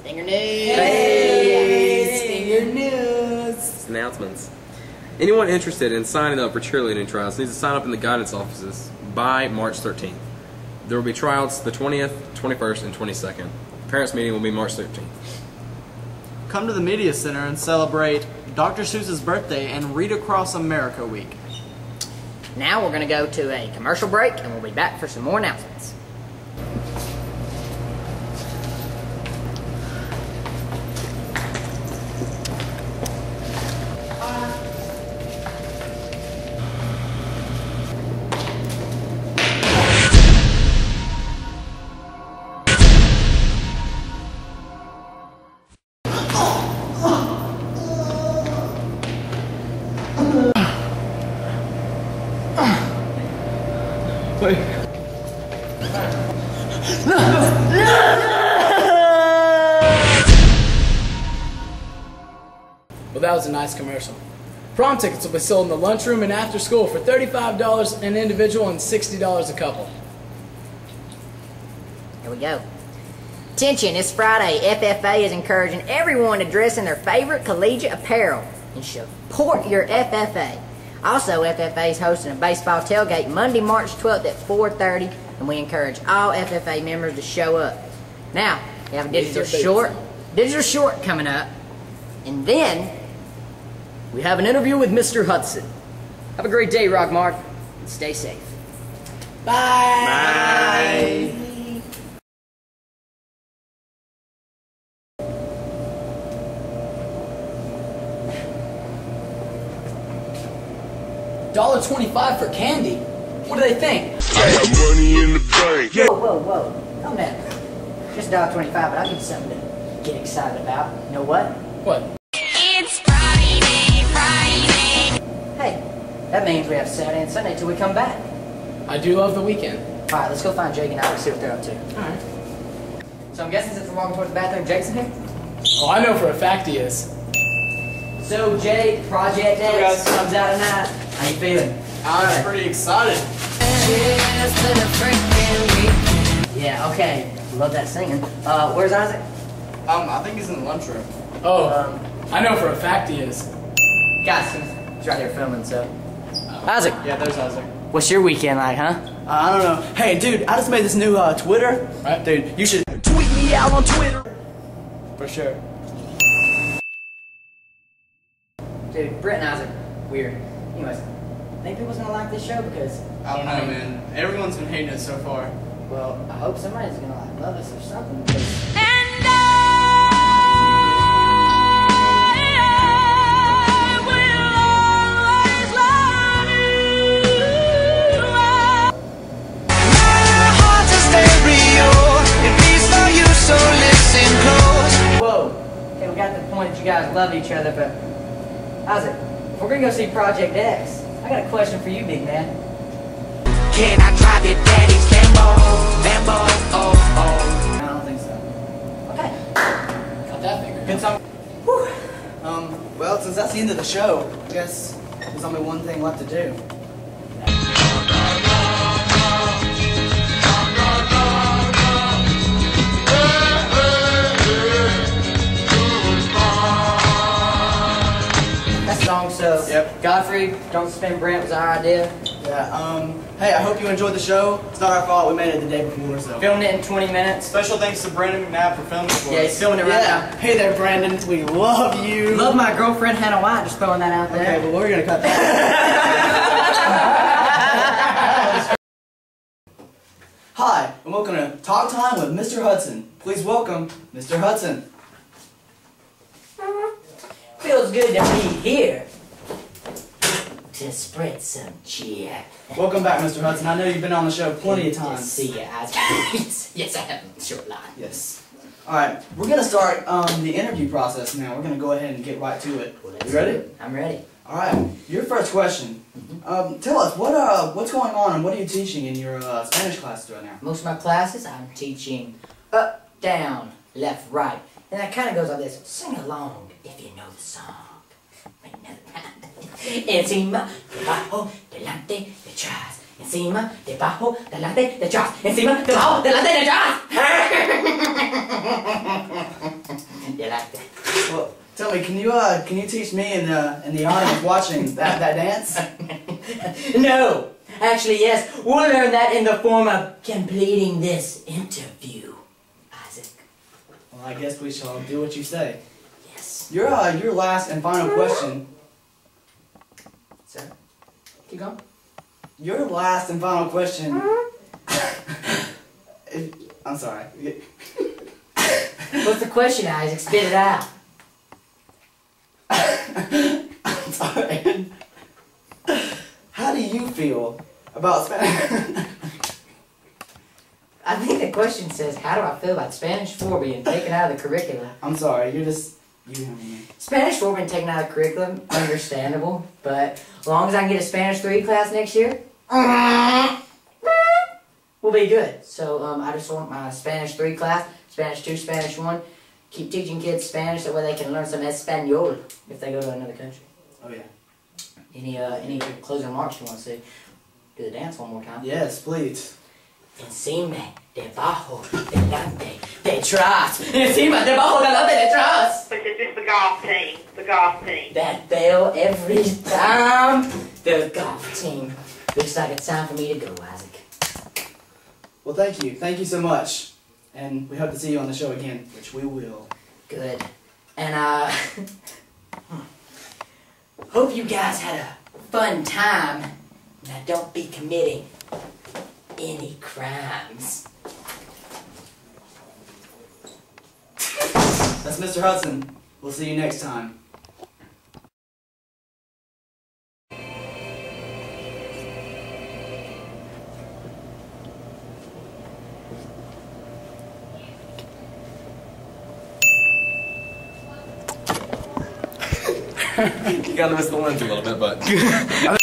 Stinger News. Hey, Stinger News. Announcements. Anyone interested in signing up for cheerleading trials needs to sign up in the guidance offices by March 13th. There will be tryouts the 20th, 21st, and 22nd. Parents meeting will be March 13th. Come to the Media Center and celebrate Dr. Seuss's birthday and Read Across America Week. Now we're going to go to a commercial break and we'll be back for some more announcements. Well, that was a nice commercial. Prom tickets will be sold in the lunchroom and after school for $35 an individual and $60 a couple. Here we go. Attention, it's Friday. FFA is encouraging everyone to dress in their favorite collegiate apparel and support your FFA. Also, FFA is hosting a baseball tailgate Monday, March 12th at 4.30, and we encourage all FFA members to show up. Now, we have a digital short, digital short coming up, and then we have an interview with Mr. Hudson. Have a great day, Rockmark, and stay safe. Bye. Bye. $1.25 for candy? What do they think? I have money in the bank. Whoa, whoa, whoa. Come down. Just $1.25, but I need something to get excited about. You know what? What? It's Friday, Friday. Hey, that means we have Saturday and Sunday till we come back. I do love the weekend. All right, let's go find Jake and Alex, see what they're up to. All right. So I'm guessing since we're walking towards the bathroom, Jake's in here? Oh, I know for a fact he is. So Jake, Project X comes out tonight. How you feeling? I'm pretty excited. Yeah, okay. Love that singing. Uh, where's Isaac? Um, I think he's in the lunchroom. Oh, Um, I know for a fact he is. guys, he's right here filming, so. Isaac, Yeah, there's Isaac. what's your weekend like, huh? Uh, I don't know. Hey, dude, I just made this new uh, Twitter. Right. Dude, you should tweet me out on Twitter. For sure. Dude, Brett and Isaac, weird. Anyways, think people's gonna like this show because, I don't know, man. Everyone's been hating it so far. well, I hope somebody's gonna like love us or something. Because And I will always love you. My heart's a stereo. It beats for you, so listen close. Whoa! Okay, we got the point that you guys love each other, but Isaac, if we're gonna go see Project X, I got a question for you, big man. Can I drive your daddy's Lambo? Lambo, oh, oh. I don't think so. Okay. Got that figured. Good song. Um, well, since that's the end of the show, I guess there's only one thing left to do. Song, so Yep. Godfrey, Don't Spin Brent was our idea. Yeah, um, hey, I hope you enjoyed the show. It's not our fault. We made it the day before, so. Filmed it in 20 minutes. Special thanks to Brandon McNabb for filming for Yeah, he's filming it right Yeah. Hey there, Brandon. We love you. Love my girlfriend Hannah White, just throwing that out there. Okay, well, we're gonna cut that. Hi, and welcome to Talk Time with Mr. Hudson. Please welcome Mr. Hudson. Feels good to be here to spread some cheer. Welcome back, Mr. Hudson. I know you've been on the show plenty of To times. see you, Isaac. yes, I have a short line. Yes. All right, we're gonna start um, the interview process now. We're gonna go ahead and get right to it. Well, You ready? it. I'm ready. All right. Your first question. Um, tell us what uh what's going on and what are you teaching in your uh, Spanish classes right now? Most of my classes, I'm teaching up, down, left, right. And that kind of goes like this. Sing along if you know the song. Encima, debajo, delante, detrás. Encima, debajo, delante, detrás. Encima, debajo, delante, detrás. like that. Well, tell me, can you uh, can you teach me and the and the audience watching that that dance? no, actually, yes. We'll learn that in the form of completing this interview. Well, I guess we shall do what you say. Yes. Your uh, your last and final question. Sir, keep going. Your last and final question. If- I'm sorry. What's the question, Isaac? Spit it out. I'm sorry. How do you feel about Spanish? I think the question says, how do I feel about Spanish 4 being taken out of the curriculum? I'm sorry. You're just you hear me. Spanish 4 being taken out of the curriculum, understandable, but as long as I can get a Spanish 3 class next year, we'll be good. So um, I just want my Spanish 3 class, Spanish 2, Spanish 1, keep teaching kids Spanish, that way they can learn some Espanol if they go to another country. Oh yeah. Any uh, any closing remarks you want to say? Do the dance one more time. Yes, please. Encima, debajo, delante, detrás. Encima, debajo, delante, detrás. Which is just the golf team. The golf team. That bell every time. The golf team. Looks like it's time for me to go, Isaac. Well, thank you. Thank you so much. And we hope to see you on the show again, which we will. Good. And uh, hope you guys had a fun time. Now don't be committing any crimes. That's Mr. Hudson. We'll see you next time. You kind of missed the lens a little bit, but